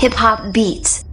hip hop beats.